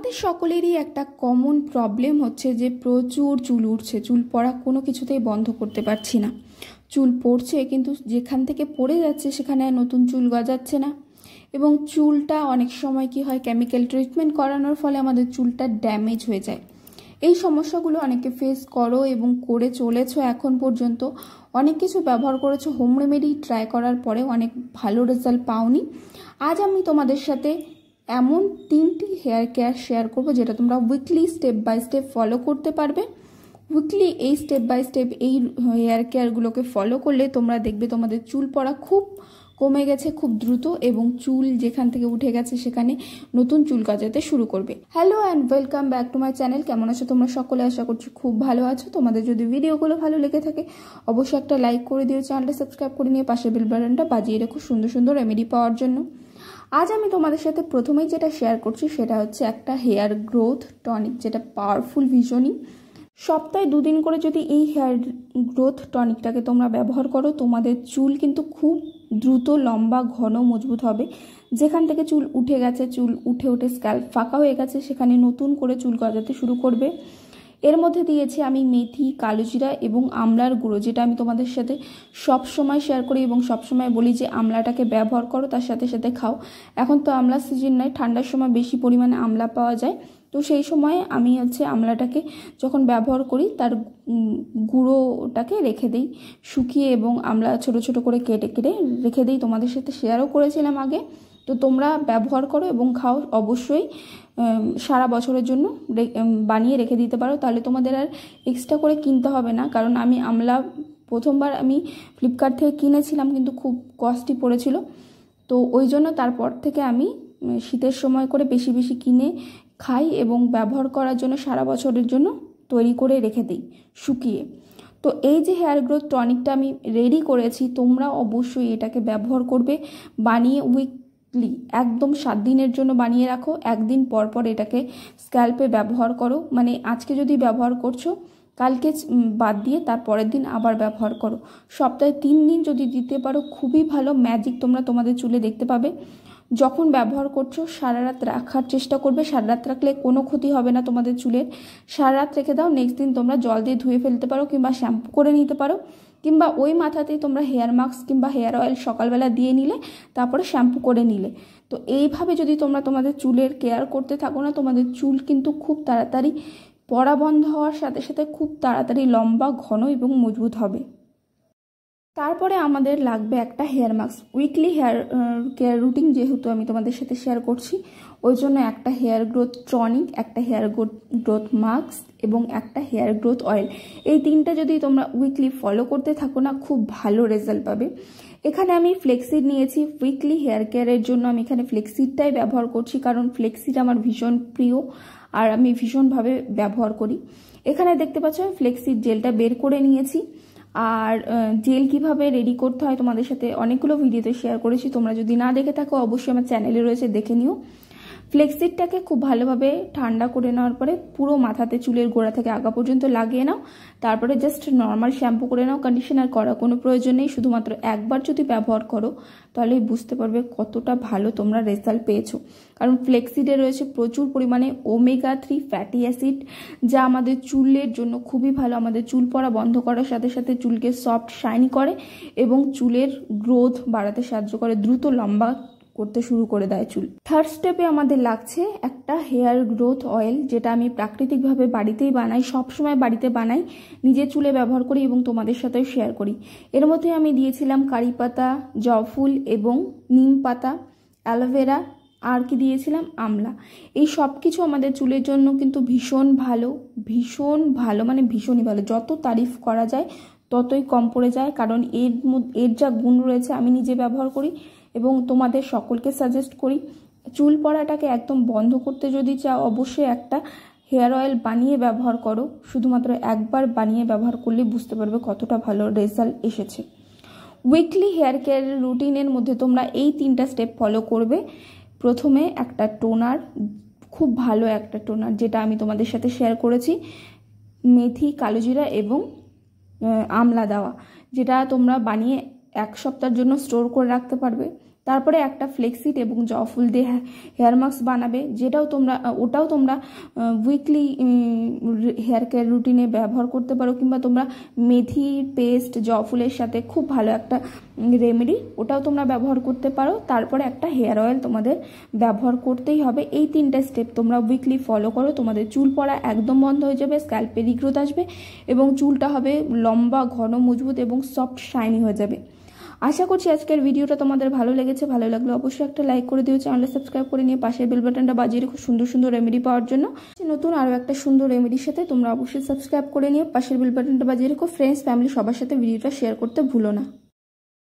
আমাদের সকলেরই একটা কমন প্রবলেম হচ্ছে যে প্রচুর চুল উঠছে চুল পড়া কোনো কিছুতেই বন্ধ করতে পারছি না। চুল পড়ছে কিন্তু যেখান থেকে পড়ে যাচ্ছে সেখানে নতুন চুল গজাচ্ছে না। এবং চুলটা অনেক সময় কি হয় কেমিক্যাল ট্রিটমেন্ট করানোর ফলে আমাদের চুলটা ড্যামেজ হয়ে যায়। এই সমস্যাগুলো অনেকে ফেস করো এবং করে চলেছ এখন পর্যন্ত। অনেক কিছু ব্যবহার করেছ হোম রেমেডি ট্রাই করার পরে অনেক ভালো রেজাল্ট পাওনি। আজ আমি তোমাদের সাথে এমন তিনটি হেয়ার কেয়ার শেয়ার করব যেটা তোমরা weekly step by step follow করতে পারবে। উইকলি এই স্টেপ বাই স্টেপ এই হেয়ার কেয়ারগুলোকে ফলো করলে তোমরা দেখবে তোমাদের চুল পড়া খুব কমে গেছে, খুব দ্রুত এবং চুল যেখান থেকে উঠে গেছে সেখানে নতুন চুল গজাতে শুরু করবে। Hello and welcome back to my channel কেমন আছো তোমরা সকলে? আশা করছি খুব ভালো আছো। তোমাদের যদি ভিডিওগুলো ভালো লেগে থাকে, অবশ্যই একটা লাইক করে দিও চ্যানেলটা সাবস্ক্রাইব করে নিয়ে পাশে বেল বাটনটা বাজিয়ে রেখো সুন্দর সুন্দর রেমেডি পাওয়ার জন্য। আজ আমি তোমাদের সাথে প্রথমেই যেটা শেয়ার করছি সেটা হচ্ছে একটা হেয়ার গ্রোথ টনিক যেটা পাওয়ারফুল ভীষণই সপ্তাহে দুদিন করে যদি এই হেয়ার গ্রোথ টনিকটাকে তোমরা ব্যবহার করো, তোমাদের চুল কিন্তু খুব দ্রুত, লম্বা, ঘন, মজবুত হবে। যেখান থেকে চুল উঠে গেছে, চুল উঠে উঠে স্ক্যাল্প ফাঁকা হয়ে গেছে, সেখানে নতুন করে চুল গজাতে শুরু করবে। এর মধ্যে দিয়েছি আমি মেথি, কালোজিরা এবং আমলার গুঁড়ো, যেটা আমি তোমাদের সাথে সব সময় শেয়ার করি এবং সব সময় বলি যে আমলাটাকে ব্যবহার করো, তার সাথে সাথে খাও। এখন তো আমলা সিজন নয় ঠান্ডার সময় বেশি পরিমাণে আমলা পাওয়া যায়। তো সেই সময় আমি হচ্ছে আমলাটাকে যখন ব্যবহার করি, তার গুঁড়োটাকে রেখে দিই, শুকিয়ে এবং আমলা ছোট ছোট করে কেটে কেটে রেখে দিই। তোমাদের সাথে শেয়ারও করেছিলাম আগে। তো তোমরা ব্যবহার করো এবং খাও। অবশ্যই সারা বছরের জন্য বানিয়ে রেখে দিতে পারো। তাহলে তোমাদের আর এক্সট্রা করে কিনতে হবে না। কারণ আমি আমলা প্রথমবার আমি ফ্লিপকার্ট থেকে কিনেছিলাম, কিন্তু খুব কস্টলি পড়েছিল। তো ওই জন্য তারপর থেকে আমি শীতের সময় করে বেশি বেশি কিনে খাই এবং ব্যবহার করার জন্য সারা বছরের জন্য তৈরি করে রেখে দিই, শুকিয়ে। তো এই যে হেয়ার গ্রোথ টনিকটা আমি রেডি করেছি, তোমরা অবশ্যই এটাকে ব্যবহার করবে। বানিয়ে উইকলি একদম সাত দিনের জন্য বানিয়ে রাখো। একদিন পর পর এটাকে স্ক্যাল্পে ব্যবহার করো। মানে আজকে যদি ব্যবহার করছ, কালকে বাদ দিয়ে তার পরের দিন আবার ব্যবহার করো। সপ্তাহে তিন দিন যদি দিতে পারো, খুবই ভালো। ম্যাজিক তোমরা তোমাদের চুলে দেখতে পাবে। যখন ব্যবহার করছ, সারা রাত রাখার চেষ্টা করবে। সারা রাত রাখলে কোনো ক্ষতি হবে না তোমাদের চুলের। সারা রাত রেখে দাও। নেক্সট দিন তোমরা জল দিয়ে ধুয়ে ফেলতে পারো কিংবা শ্যাম্পু করে নিতে পারো। কিংবা ওই মাথাতেই তোমরা হেয়ার মাস্ক কিংবা হেয়ার অয়েল সকালবেলা দিয়ে নিলে, তারপরে শ্যাম্পু করে নিলে। তো এইভাবে যদি তোমরা তোমাদের চুলের কেয়ার করতে থাকো না, তোমাদের চুল কিন্তু খুব তাড়াতাড়ি পড়া বন্ধ হওয়ার সাথে সাথে খুব তাড়াতাড়ি লম্বা, ঘন এবং মজবুত হবে। তারপরে আমাদের লাগবে একটা hair mask weekly hair care routine যেহেতু আমি তোমাদের সাথে শেয়ার করছি, ওই জন্য একটা হেয়ার গ্রোথ টনিক একটা হেয়ার গ্রোথ মাস্ক এবং একটা হেয়ার গ্রোথ অয়েল এই তিনটা যদি তোমরা উইকলি ফলো করতে থাকো না, খুব ভালো রেজাল্ট পাবে। এখানে আমি ফ্লেক্সিড নিয়েছি। উইকলি হেয়ার কেয়ারের জন্য আমি এখানে ফ্লেক্সিডটাই ব্যবহার করছি, কারণ ফ্লেক্সিড আমার ভীষণ প্রিয় আর আমি ভীষণভাবে ব্যবহার করি। এখানে দেখতে পাচ্ছ আমি ফ্লেক্সিড জেলটা বের করে নিয়েছি। আর জেল কীভাবে রেডি করতে হয় তোমাদের সাথে অনেকগুলো ভিডিওতে শেয়ার করেছি। তোমরা যদি না দেখে থাকো, অবশ্যই আমার চ্যানেলে রয়েছে, দেখে নিও। ফ্লেক্সিটটাকে খুব ভালোভাবে ঠান্ডা করে নেওয়ার পরে পুরো মাথাতে চুলের গোড়া থেকে আগা পর্যন্ত লাগিয়ে নাও। তারপরে জাস্ট নর্মাল শ্যাম্পু করে নাও কন্ডিশনার করা কোনো প্রয়োজন নেই। শুধুমাত্র একবার যদি ব্যবহার করো, তাহলে বুঝতে পারবে কতটা ভালো তোমরা রেজাল্ট পেয়েছ। কারণ ফ্লেক্সিডে রয়েছে প্রচুর পরিমাণে ওমেগা থ্রি ফ্যাটি অ্যাসিড যা আমাদের চুলের জন্য খুবই ভালো। আমাদের চুল পড়া বন্ধ করার সাথে সাথে চুলকে সফট শাইনি করে এবং চুলের গ্রোথ বাড়াতে সাহায্য করে, দ্রুত লম্বা করতে শুরু করে দেয় চুল। থার্ড স্টেপে আমাদের লাগছে একটা হেয়ার গ্রোথ অয়েল যেটা আমি প্রাকৃতিকভাবে বাড়িতেই বানাই সব সময় বাড়িতে বানাই, নিজে চুলে ব্যবহার করি এবং তোমাদের সাথেও শেয়ার করি। এর মধ্যে আমি দিয়েছিলাম কারি পাতা জফুল এবং নিম পাতা অ্যালোভেরা আর কি দিয়েছিলাম? আমলা। এই সব কিছু আমাদের চুলের জন্য কিন্তু ভীষণ ভালো ভীষণ ভালো মানে ভীষণই ভালো। যত তারিফ করা যায় ততই কম পড়ে যায়, কারণ এর এর যা গুণ রয়েছে আমি নিজে ব্যবহার করি এবং তোমাদের সকলকে সাজেস্ট করি। চুল পড়াটাকে একদম বন্ধ করতে যদি চাও, অবশ্যই একটা হেয়ার অয়েল বানিয়ে ব্যবহার করো। শুধুমাত্র একবার বানিয়ে ব্যবহার করলে বুঝতে পারবে কতটা ভালো রেজাল্ট এসেছে। উইকলি হেয়ার কেয়ারের রুটিনের মধ্যে তোমরা এই তিনটা স্টেপ ফলো করবে। প্রথমে একটা টোনার খুব ভালো একটা টোনার যেটা আমি তোমাদের সাথে শেয়ার করেছি, মেথি, কালোজিরা এবং আমলা দেওয়া যেটা তোমরা বানিয়ে এক সপ্তাহের জন্য স্টোর করে রাখতে পারবে। তারপরে একটা ফ্লেক্সিট এবং জফুল দিয়ে হেয়ার মাস্ক বানাবে, যেটাও তোমরা, ওটাও তোমরা উইকলি হেয়ার কেয়ার রুটিনে ব্যবহার করতে পারো, কিংবা তোমরা মেথি পেস্ট জফুলের সাথে খুব ভালো একটা রেমেডি ওটাও তোমরা ব্যবহার করতে পারো। তারপরে একটা হেয়ার অয়েল তোমাদের ব্যবহার করতেই হবে। এই তিনটা স্টেপ তোমরা উইকলি ফলো করো। তোমাদের চুল পড়া একদম বন্ধ হয়ে যাবে স্ক্যাল্পে রিগ্রোথ আসবে এবং চুলটা হবে লম্বা, ঘন, মজবুত এবং সফট শাইনি হয়ে যাবে। আশা করছি আজকের ভিডিওটা তোমাদের ভালো লেগেছে, ভালো লাগলে অবশ্যই একটা লাইক করে দিও চ্যানেলে সাবস্ক্রাইব করে নিয়ে পাশের বেল বাটনটা বাজিয়ে খুব সুন্দর সুন্দর রেমেডি পাওয়ার জন্য। নতুন আরও একটা সুন্দর রেমেডির সাথে তোমরা অবশ্যই সাবস্ক্রাইব করে নিয়ে পাশের বেল বাটনটা বাজিয়ে রেখো ফ্রেন্ডস ফ্যামিলি সবার সাথে ভিডিওটা শেয়ার করতে ভুলো না।